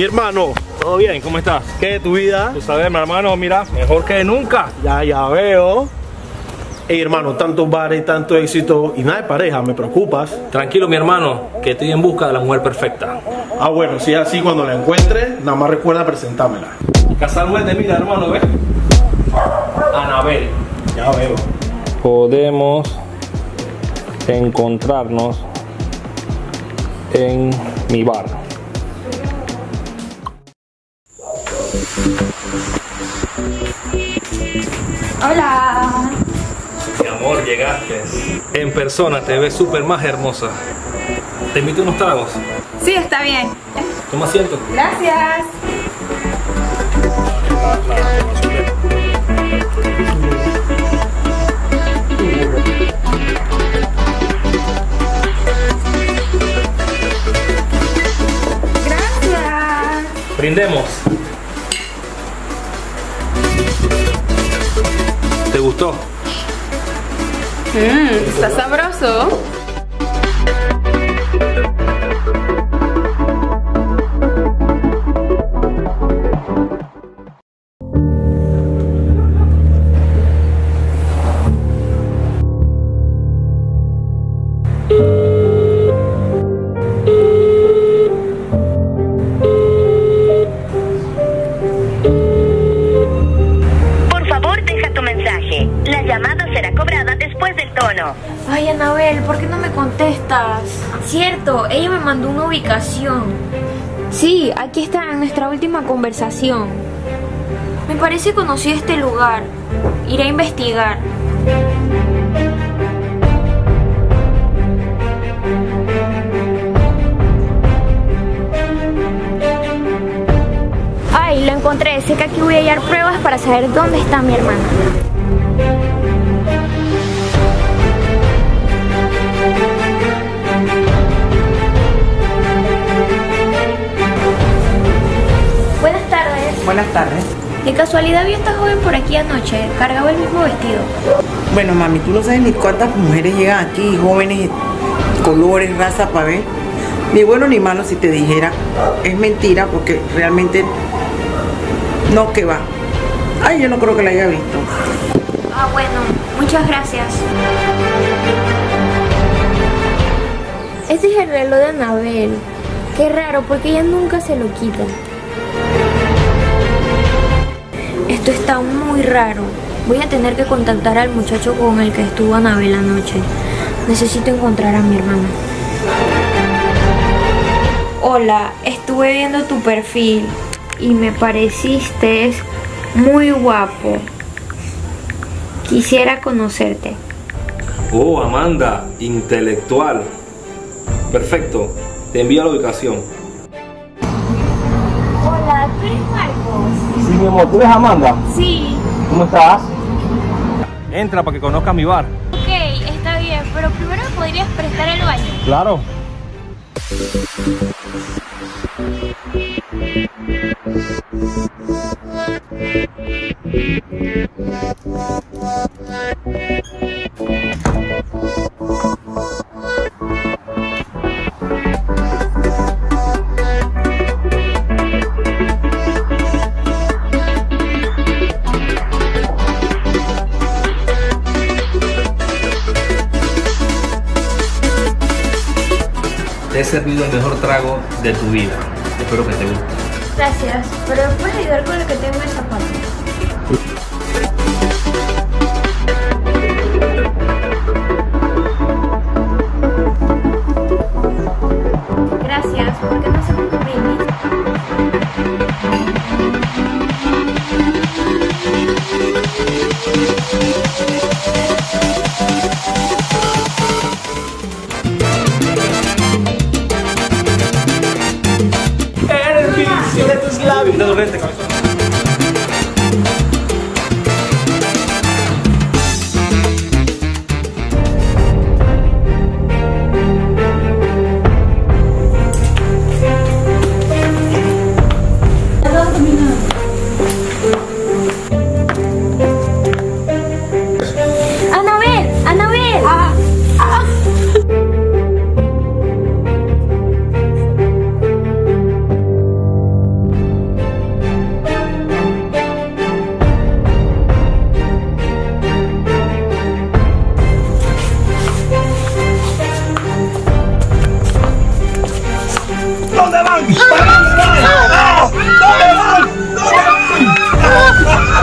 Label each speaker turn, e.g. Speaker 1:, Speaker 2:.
Speaker 1: Mi hermano,
Speaker 2: Todo bien, ¿cómo estás?
Speaker 1: ¿qué de tu vida?
Speaker 2: Tú sabes, mi hermano, mira, mejor que nunca.
Speaker 1: Ya, ya veo. Ey, hermano, tantos bares, tanto éxito y nada de pareja, me preocupas.
Speaker 2: Tranquilo, mi hermano, que estoy en busca de la mujer perfecta.
Speaker 1: Ah, bueno, si es así, cuando la encuentre, nada más recuerda presentármela.
Speaker 2: Casualmente, mira, hermano, ¿ves? Anabel.
Speaker 1: Ya veo.
Speaker 2: Podemos encontrarnos en mi bar.
Speaker 3: Hola.
Speaker 2: Mi amor, llegaste. En persona te ves súper más hermosa. Te invito unos tragos.
Speaker 3: Sí, está bien.
Speaker 2: Toma asiento.
Speaker 3: Gracias. Gracias.
Speaker 2: Brindemos. Gustó?
Speaker 3: Mmm, está sabroso.
Speaker 4: Llamada será cobrada después del tono.
Speaker 5: Ay, Anabel, ¿por qué no me contestas? Cierto, ella me mandó una ubicación. Sí, aquí está en nuestra última conversación. Me parece conocido este lugar. Iré a investigar. Ay, lo encontré. Sé que aquí voy a hallar pruebas para saber dónde está mi hermana. De casualidad vi a esta joven por aquí anoche. Cargaba el mismo vestido.
Speaker 6: Bueno, mami, tú no sabes ni cuántas mujeres llegan aquí, jóvenes, colores, raza, para ver. Ni bueno ni malo si te dijera. Es mentira porque realmente no que va. Ay, yo no creo que la haya visto.
Speaker 5: Ah, bueno. Muchas gracias. Este es el reloj de Anabel. Qué raro, porque ella nunca se lo quita. Esto está muy raro. Voy a tener que contactar al muchacho con el que estuvo Anabel anoche. Necesito encontrar a mi hermana. Hola, estuve viendo tu perfil y me pareciste muy guapo. Quisiera conocerte.
Speaker 2: Oh, Amanda, intelectual. Perfecto. Te envío la ubicación.
Speaker 5: Hola, ¿tú eres
Speaker 2: mi amor, ¿tú eres Amanda?
Speaker 5: Sí.
Speaker 2: ¿Cómo estás? Entra para que conozca mi bar.
Speaker 5: Ok, está bien, pero primero me podrías prestar el baño.
Speaker 2: Claro. Servido el mejor trago de tu vida. Espero que te guste.
Speaker 5: Gracias, pero ¿me puedes ayudar con lo que tengo en el ドレンって書いて
Speaker 2: あ 빵! 빵! 빵! 빵! 빵! 빵! 빵!